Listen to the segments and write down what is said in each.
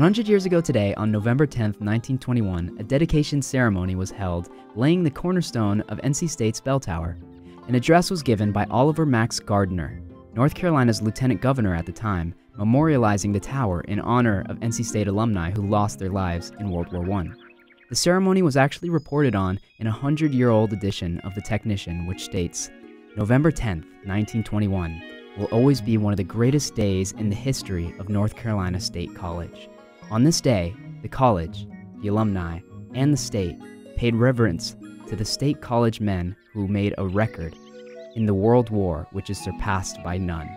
100 years ago today, on November 10, 1921, a dedication ceremony was held, laying the cornerstone of NC State's bell tower. An address was given by Oliver Max Gardner, North Carolina's lieutenant governor at the time, memorializing the tower in honor of NC State alumni who lost their lives in World War I. The ceremony was actually reported on in a 100 year old edition of The Technician, which states November 10, 1921, will always be one of the greatest days in the history of North Carolina State College. On this day, the college, the alumni, and the state paid reverence to the state college men who made a record in the World War which is surpassed by none.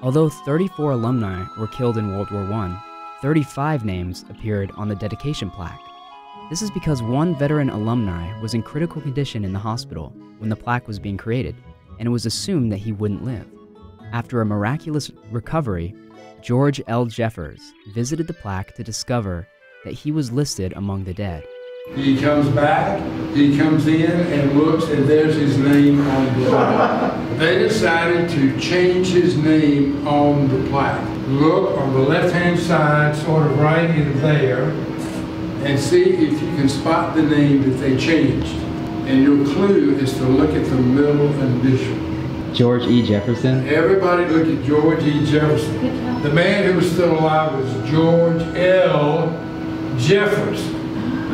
Although 34 alumni were killed in World War I, 35 names appeared on the dedication plaque. This is because one veteran alumni was in critical condition in the hospital when the plaque was being created, and it was assumed that he wouldn't live. After a miraculous recovery, George L. Jeffers visited the plaque to discover that he was listed among the dead. He comes back, he comes in and looks, and there's his name on the plaque. They decided to change his name on the plaque. Look on the left-hand side, sort of right in there, and see if you can spot the name that they changed. And your clue is to look at the middle initial. George E. Jefferson. Everybody look at George E. Jefferson. The man who was still alive was George L. Jefferson.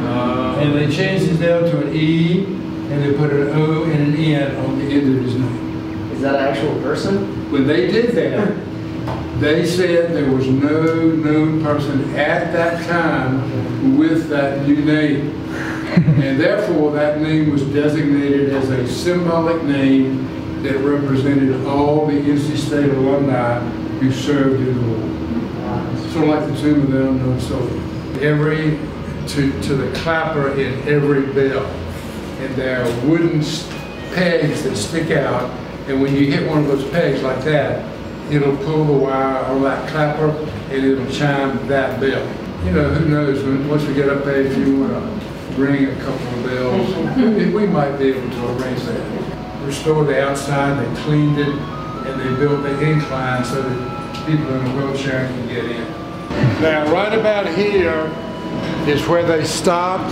Uh, and they changed his L to an E, and they put an O and an N on the end of his name. Is that an actual person? When they did that, they said there was no known person at that time with that new name. and therefore, that name was designated as a symbolic name that represented all the NC State alumni who served in the war. Sort of like the tomb of the unknown soldier. Every, to, to the clapper in every bell. And there are wooden pegs that stick out, and when you hit one of those pegs like that, it'll pull the wire on that clapper, and it'll chime that bell. You know, who knows, when, once we get up there, if you want to ring a couple of bells, we, we might be able to arrange that restored the outside, they cleaned it, and they built the incline so that people in a wheelchair can get in. Now, right about here is where they stopped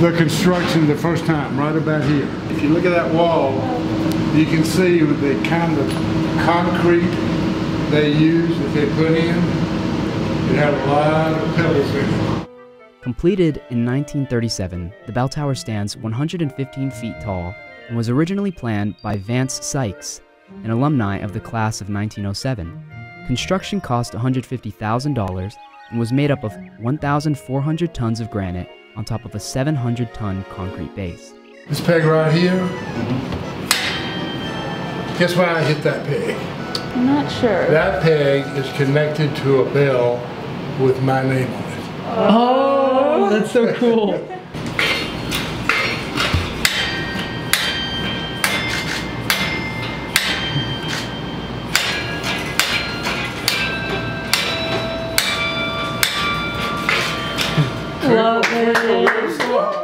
the construction the first time, right about here. If you look at that wall, you can see the kind of concrete they used that they put in. It had a lot of pebbles in it. Completed in 1937, the bell tower stands 115 feet tall and was originally planned by Vance Sykes, an alumni of the class of 1907. Construction cost $150,000 and was made up of 1,400 tons of granite on top of a 700 ton concrete base. This peg right here, guess why I hit that peg? I'm not sure. That peg is connected to a bell with my name on it. Oh, that's so cool. Love it.